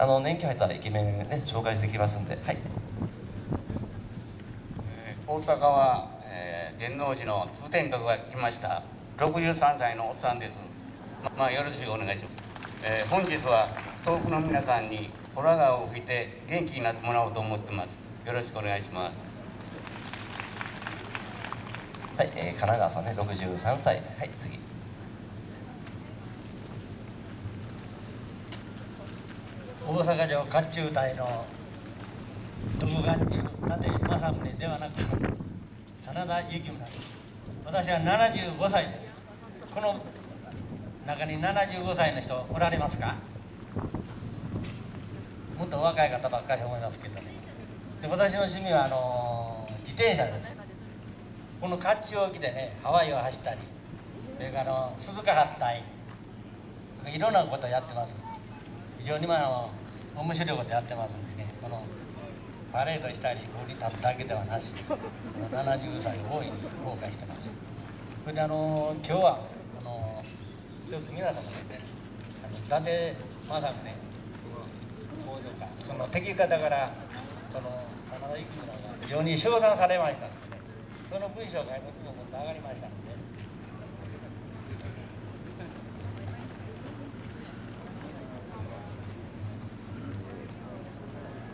あの年季入ったイケメンね紹介してきますんで。はい。大阪は、えー、天王寺の通天閣が来ました。63歳のおっさんです。ままあよろしくお願いします、えー、本日は遠くの皆さんにホラ川を吹いて元気になってもらおうと思ってます。よろしくお願いします。はい、えー、神奈川さんね63歳。はい次大阪城甲冑隊の独眼流立政宗ではなく真田幸村です私は75歳です。この中に75歳の人おられますか？もっと若い方ばっかり思いますけどね。で私の趣味はあの自転車です。この甲冑を着てねハワイを走ったりそれからあの鈴鹿八体いろんなことやってます。非常にまあの面白いことやってますんでねこのパレードしたりここに立つだけではなし70歳を大いに後悔してます。それであの今日はあの一つ皆様ですねあの伊達政宗ね工場かその敵方からその真田幸村が非常に称賛されましたのでねその文章が僕も持って上がりましたので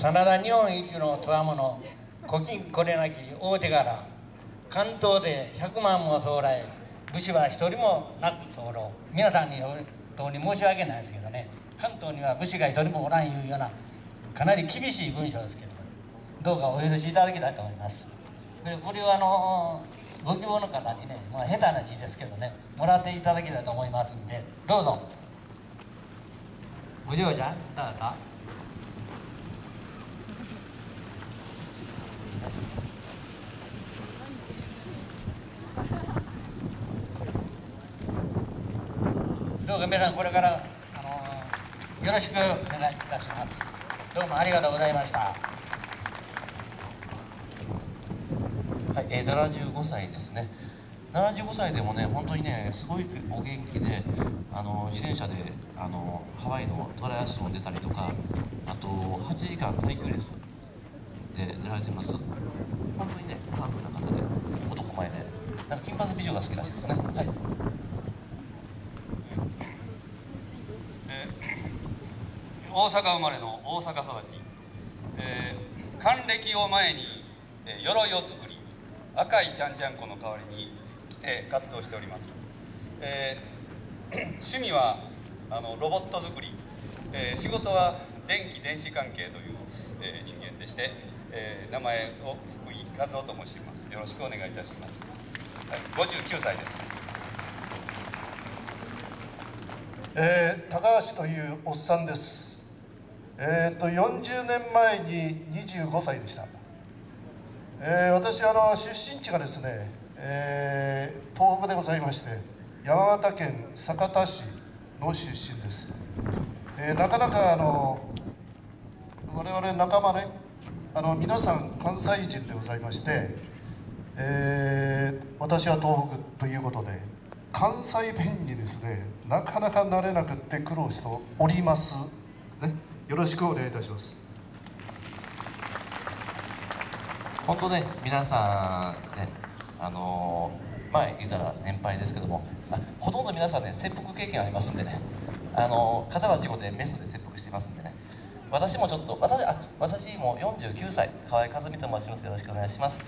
真田日本一のつわもの古今これなき大手柄関東で100万も総来武士は一人もなく候皆さんに本当に申し訳ないですけどね関東には武士が一人もおらんいうようなかなり厳しい文章ですけどどうかお許しいただきたいと思います。これはあのご希望の方にね、まあ、下手な字ですけどねもらっていただきたいと思いますんでどうぞ。お嬢ちゃんどうぞ。皆さんこれから、あのよろしくお願いいたします。どうもありがとうございました。はい、えー、75歳ですね。75歳でもね本当にねすごいお元気であの自転車であのハワイのトライアスロン出たりとかあと8時間耐久レースで出られてます。本当にねパワフルな方で男前でなんか金髪美女が好きらしいですかね。はい大阪生まれの大阪育ち、えー、還暦を前に、えー、鎧を作り赤いちゃんちゃんこの代わりに着て活動しております、えー、趣味はあのロボット作り、え仕事は電気電子関係という、え人間でして、え名前を福井和夫と申します。よろしくお願いいたします、はい、59歳です。えー、高橋というおっさんです。えーと、40年前に25歳でした、えー、私あの出身地がですね、えー、東北でございまして山形県酒田市の出身です、えー、なかなかあの我々仲間ねあの皆さん関西人でございまして、えー、私は東北ということで関西弁にですねなかなか慣れなくって苦労しております。よろしくお願いいたします。本当ね皆さんねあのー、まあ言うたら年配ですけどもほとんど皆さんね切腹経験ありますんでねあのー、笠原事故でメスで切腹してますんでね。私もちょっと私あ私も49歳河合和美と申します。よろしくお願いします。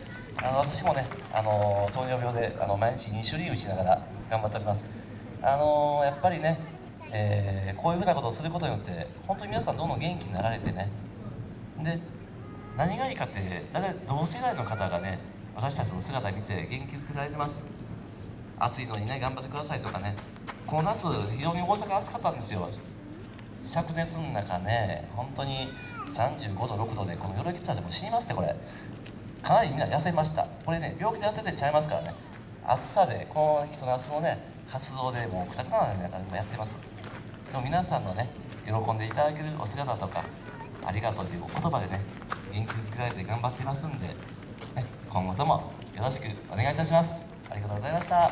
あの私もねあの糖尿病であの毎日2種類打ちながら頑張っております。あのやっぱりねえー、こういうふうなことをすることによって本当に皆さんどんどん元気になられてね。で何がいいかって大体同世代の方がね私たちの姿を見て元気づけられてます。暑いのにね頑張ってくださいとかね。この夏非常に大阪暑かったんですよ。灼熱の中ね本当に35度6度でこの鎧着たちも死にますってこれ。かなりみんな痩せました。これね病気で痩せてちゃいますからね。暑さでこの人夏のね活動でもうくたくたながらやってます。皆さんのね喜んでいただけるお姿とかありがとうというお言葉でね元気づけられて頑張っていますんで、ね、今後ともよろしくお願いいたします。ありがとうございました。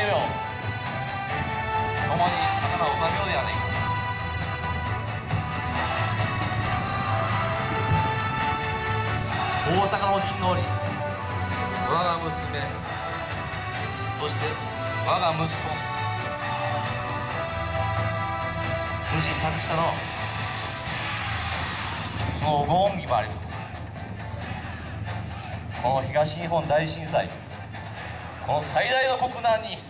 えよう共に刀を収めようではないか。大阪の陣のり。我が娘。そして我が息子。無事に託したの。そのご恩義もあります。この東日本大震災。この最大の国難に。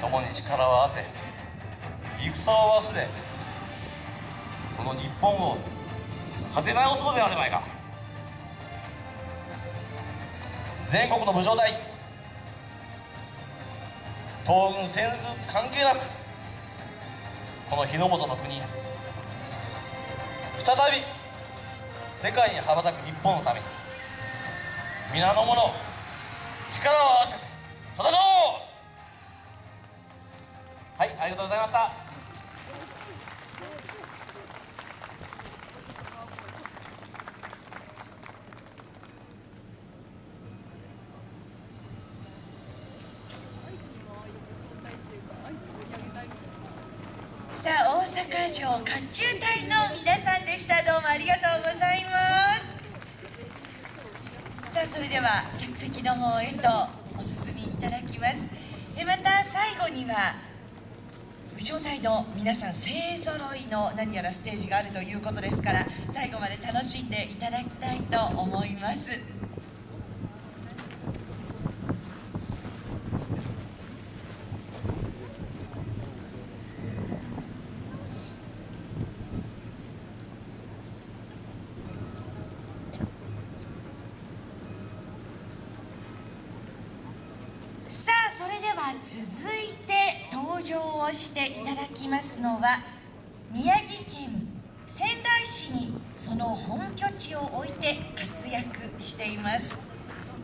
共に力を合わせ戦を忘れこの日本を立て直そうではあるまいか。全国の武将隊東軍戦軍関係なくこの日の本の国再び世界に羽ばたく日本のために皆の者力を合わせて戦おうはいありがとうございました。さあ大阪城甲冑隊の皆さんでした。どうもありがとうございます。さあそれでは客席の方へとお進みいただきます。でまた最後には武将隊の皆さん勢ぞろいの何やらステージがあるということですから最後まで楽しんでいただきたいと思いますさあそれでは続いて登場をしていただきますのは宮城県仙台市にその本拠地を置いて活躍しています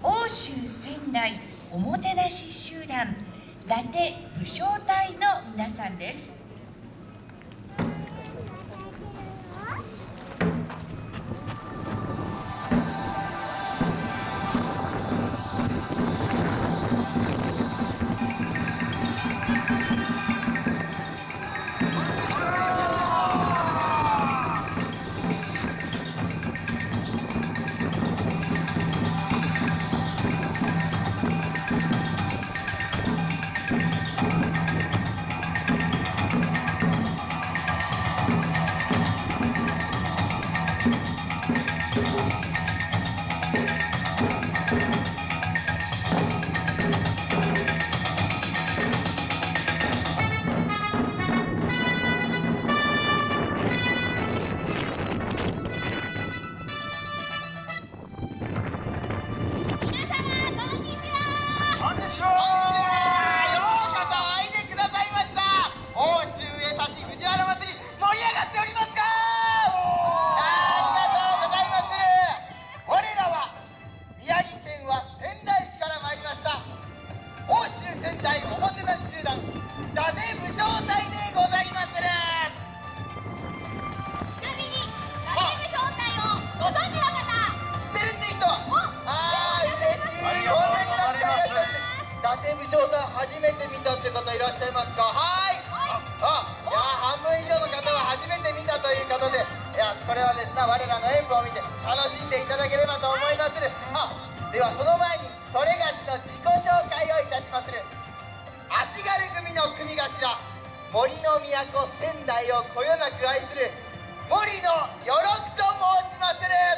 欧州仙台おもてなし集団伊達武将隊の皆さんです。達武将隊初めて見たって方いらっしゃいますか？はい。あいや半分以上の方は初めて見たということで。いやこれはですね我らの演舞を見て楽しんでいただければと思いまする。あではその森の都仙台をこよなく愛する森のよろくと申しまする。